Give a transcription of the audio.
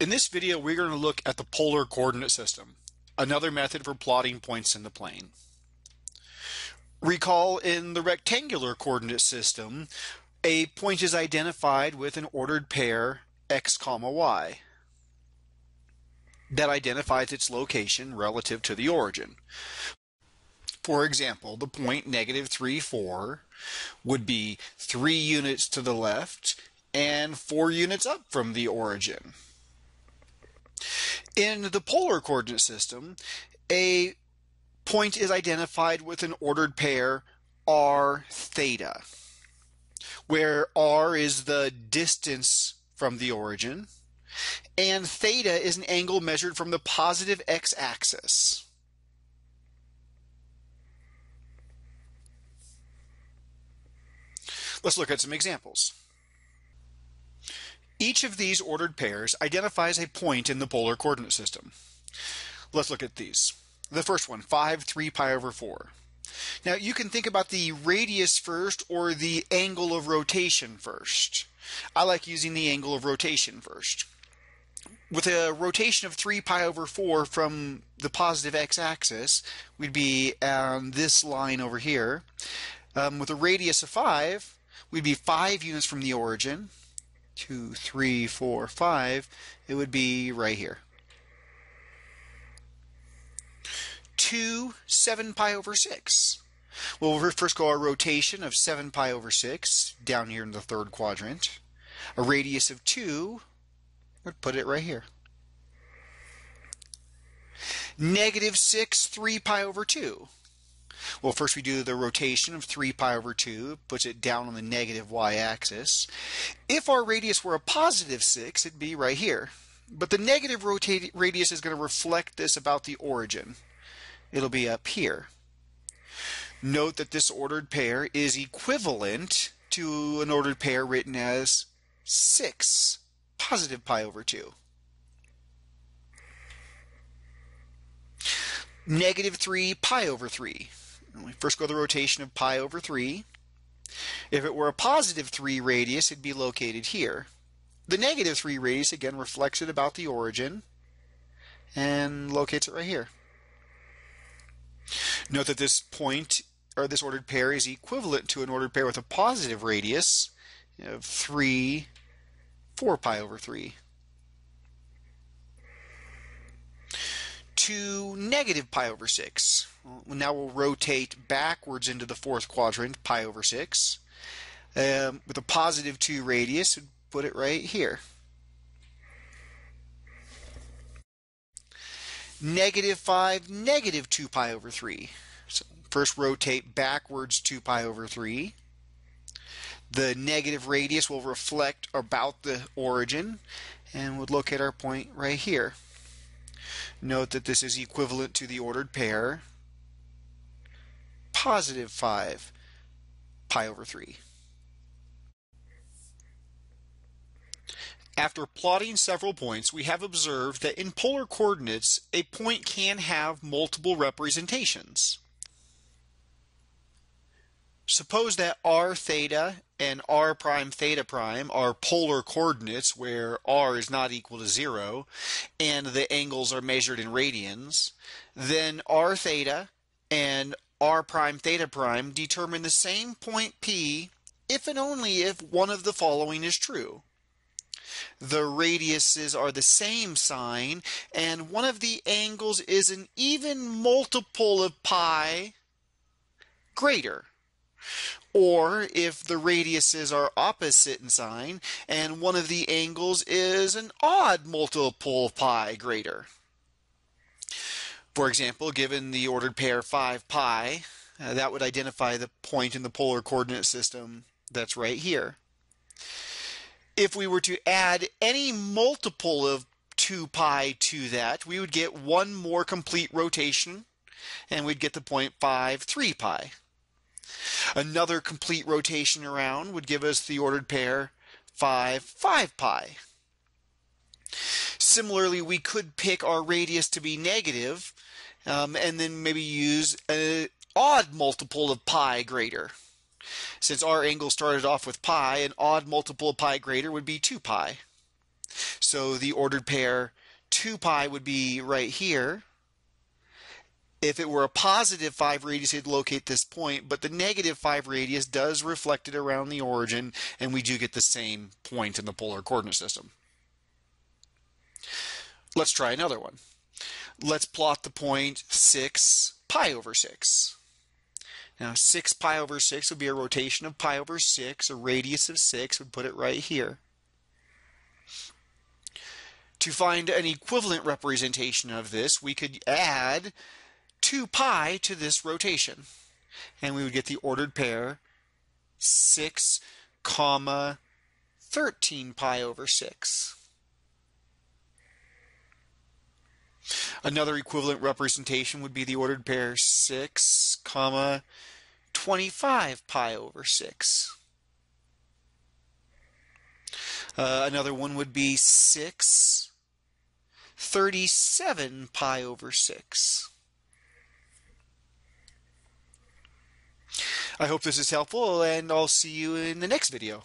In this video, we're going to look at the polar coordinate system, another method for plotting points in the plane. Recall in the rectangular coordinate system, a point is identified with an ordered pair x comma y that identifies its location relative to the origin. For example, the point negative 3, 4 would be 3 units to the left and 4 units up from the origin. In the polar coordinate system, a point is identified with an ordered pair r theta, where r is the distance from the origin, and theta is an angle measured from the positive x-axis. Let's look at some examples. Each of these ordered pairs identifies a point in the polar coordinate system. Let's look at these. The first one, 5, 3 pi over 4. Now you can think about the radius first or the angle of rotation first. I like using the angle of rotation first. With a rotation of 3 pi over 4 from the positive x-axis, we'd be on this line over here. Um, with a radius of 5, we'd be 5 units from the origin, two, three, four, five, it would be right here. 2, 7 pi over 6. Well, first go our rotation of 7 pi over 6 down here in the third quadrant. A radius of 2, would put it right here. Negative 6, 3 pi over 2. Well, first we do the rotation of 3 pi over 2, puts it down on the negative y-axis. If our radius were a positive 6, it'd be right here. But the negative radius is going to reflect this about the origin. It'll be up here. Note that this ordered pair is equivalent to an ordered pair written as 6 positive pi over 2. Negative 3 pi over 3 we first go the rotation of pi over 3. If it were a positive 3 radius, it'd be located here. The negative 3 radius, again, reflects it about the origin and locates it right here. Note that this point, or this ordered pair, is equivalent to an ordered pair with a positive radius of 3, 4 pi over 3. To negative pi over 6. Now we'll rotate backwards into the fourth quadrant, pi over 6. Um, with a positive 2 radius, put it right here. Negative 5, negative 2 pi over 3. So first rotate backwards 2 pi over 3. The negative radius will reflect about the origin and would locate our point right here. Note that this is equivalent to the ordered pair positive 5 pi over 3. After plotting several points, we have observed that in polar coordinates, a point can have multiple representations. Suppose that r theta and r prime theta prime are polar coordinates where r is not equal to 0 and the angles are measured in radians, then r theta and r prime theta prime determine the same point P if and only if one of the following is true. The radiuses are the same sign and one of the angles is an even multiple of pi greater. Or if the radiuses are opposite in sign, and one of the angles is an odd multiple of pi greater. For example, given the ordered pair 5 pi, uh, that would identify the point in the polar coordinate system that's right here. If we were to add any multiple of 2 pi to that, we would get one more complete rotation, and we'd get the point 5 3 pi. Another complete rotation around would give us the ordered pair 5 5 pi. Similarly, we could pick our radius to be negative um, and then maybe use an odd multiple of pi greater. Since our angle started off with pi, an odd multiple of pi greater would be 2 pi. So the ordered pair 2 pi would be right here. If it were a positive 5 radius, it'd locate this point, but the negative 5 radius does reflect it around the origin, and we do get the same point in the polar coordinate system. Let's try another one. Let's plot the point 6 pi over 6. Now 6 pi over 6 would be a rotation of pi over 6, a radius of 6 would put it right here. To find an equivalent representation of this, we could add 2 pi to this rotation. And we would get the ordered pair 6 comma 13 pi over 6. Another equivalent representation would be the ordered pair 6, comma 25 pi over 6. Uh, another one would be 6, 37 pi over 6. I hope this is helpful, and I'll see you in the next video.